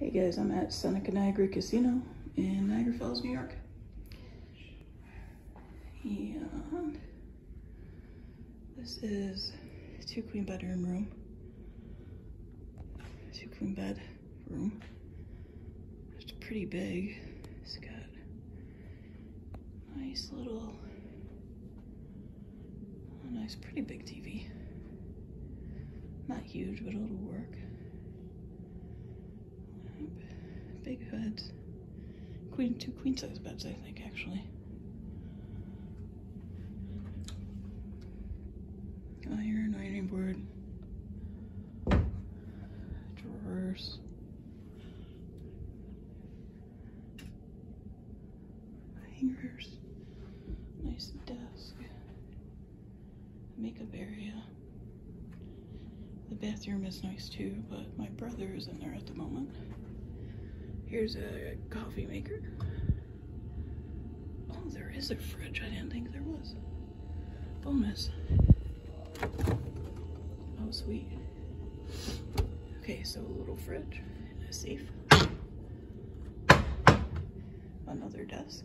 Hey guys, I'm at Seneca Niagara Casino in Niagara Falls, New York. And this is two queen bedroom room. Two queen bed room. It's pretty big. It's got nice little, nice pretty big TV. Not huge, but it'll work. Big beds. Queen, two queen size beds, I think, actually. Oh, Iron, ironing board. Drawers. Hangers. Nice desk. Makeup area. The bathroom is nice too, but my brother is in there at the moment. Here's a coffee maker. Oh, there is a fridge. I didn't think there was. Bonus. Oh, sweet. Okay, so a little fridge and a safe. Another desk.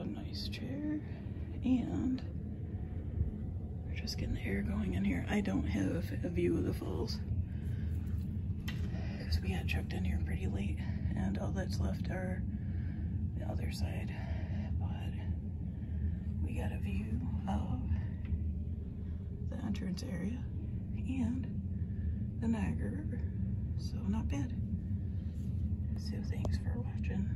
A nice chair. And we're just getting the air going in here. I don't have a view of the falls we got checked in here pretty late and all that's left are the other side. But we got a view of the entrance area and the Niagara River. So not bad. So thanks for watching.